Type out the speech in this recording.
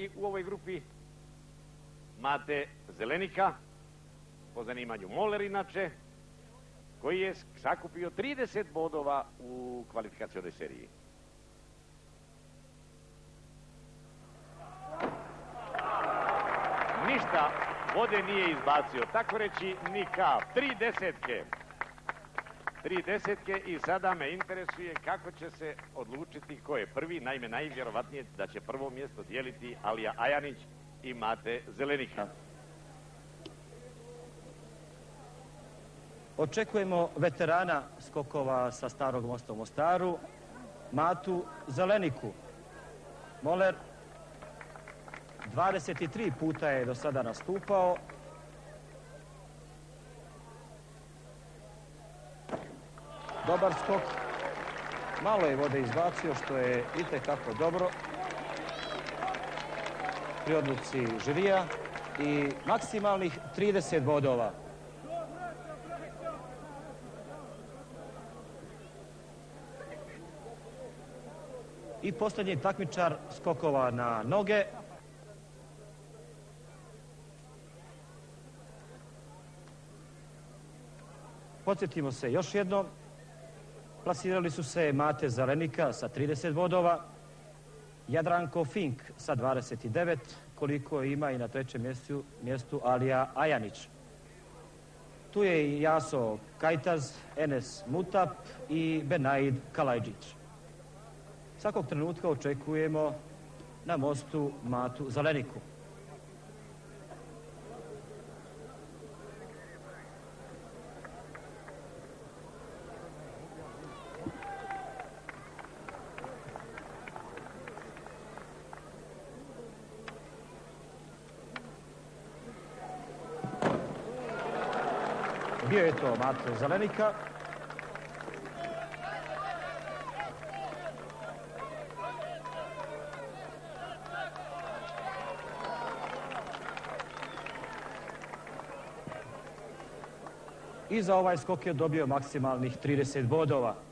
I u ovoj grupi Mate Zelenika, po zanimanju Moler inače, koji je sakupio 30 bodova u kvalifikacijonoj seriji. Ništa vode nije izbacio, tako reći ni kap. Tri desetke. Tri desetke i sada me interesuje kako će se odlučiti ko je prvi. Naime, najvjerovatnije da će prvo mjesto dijeliti Alija Ajanić i Mate Zelenika. Očekujemo veterana skokova sa Starog mosta u Mostaru, Matu Zeleniku. Moler 23 puta je do sada nastupao. Dobar skok. Malo je vode izbacio, što je itekako dobro. Pri odluci žirija i maksimalnih 30 bodova. I posljednji takmičar skokova na noge. Podsjetimo se još jednom. Plasirali su se Mate Zelenika sa 30 bodova, Jadranko Fink sa 29, koliko ima i na trećem mjestu, mjestu Alija Ajanić. Tu je i Jaso Kajtaz, Enes Mutap i Benaid Kalajđić. Svakog trenutka očekujemo na mostu Matu Zeleniku. Bio je to Mato Zelenika. I za ovaj skok je dobio maksimalnih 30 bodova.